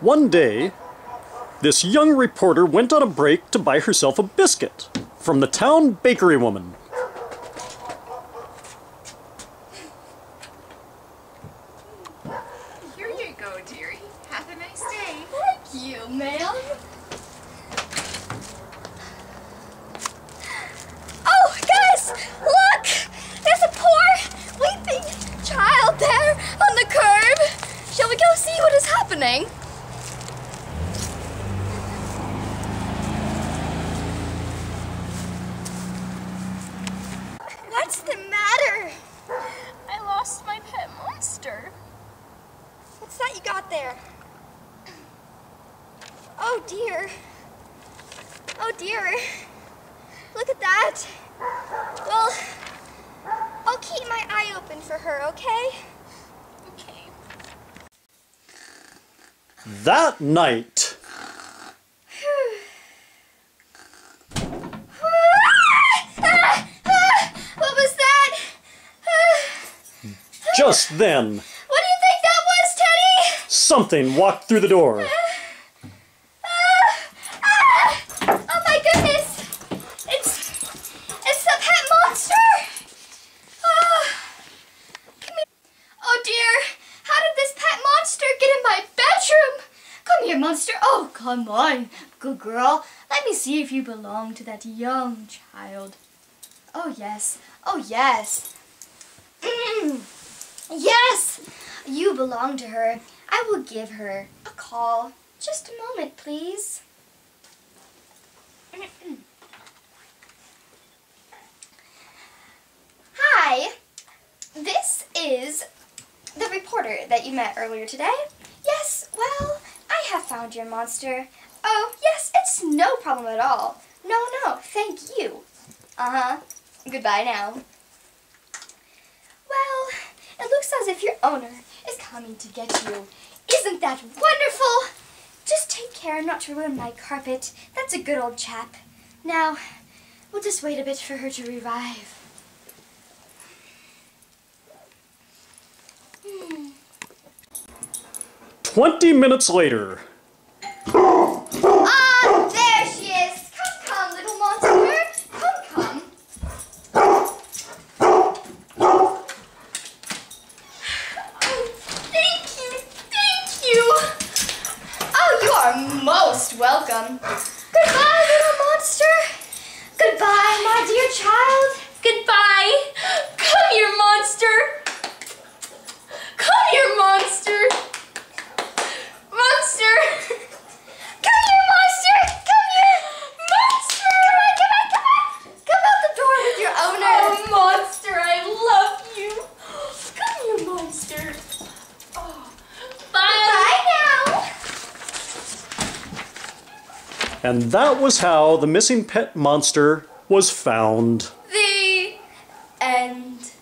One day, this young reporter went on a break to buy herself a biscuit from the town bakery woman. Here you go, dearie. Have a nice day. Thank you, ma'am. Oh, guys, look! There's a poor, weeping child there on the curb. Shall we go see what is happening? What's the matter? I lost my pet monster. What's that you got there? Oh dear. Oh dear. Look at that. Well, I'll keep my eye open for her, okay? Okay. That night, what was that? Just then, what do you think that was, Teddy? something walked through the door. Uh, uh, uh, oh my goodness! It's it's the pet monster! Oh. Oh dear! How did this pet monster get in my bedroom? Come here, monster. Oh, come on. Good girl. Let me see if you belong to that young child. Oh yes. Oh yes. Yes! You belong to her. I will give her a call. Just a moment, please. Hi, this is the reporter that you met earlier today. Yes, well, I have found your monster. Oh, yes, it's no problem at all. No, no, thank you. Uh-huh. Goodbye now. If your owner is coming to get you. Isn't that wonderful? Just take care not to ruin my carpet. That's a good old chap. Now, we'll just wait a bit for her to revive. Hmm. Twenty minutes later, Ah, there she is. Come, come, little monster. Come, come. Oh, thank you, thank you. Oh, you most welcome. Goodbye, little monster. Goodbye, my dear child. Goodbye. Come here, monster. Come here, monster. Monster. Come here, monster. Come here. Monster. Come on, come on. Come out the door with your owner. Oh, monster, I love you. Come here, monster. Oh. Bye. Bye now. And that was how the missing pet monster was found. The end.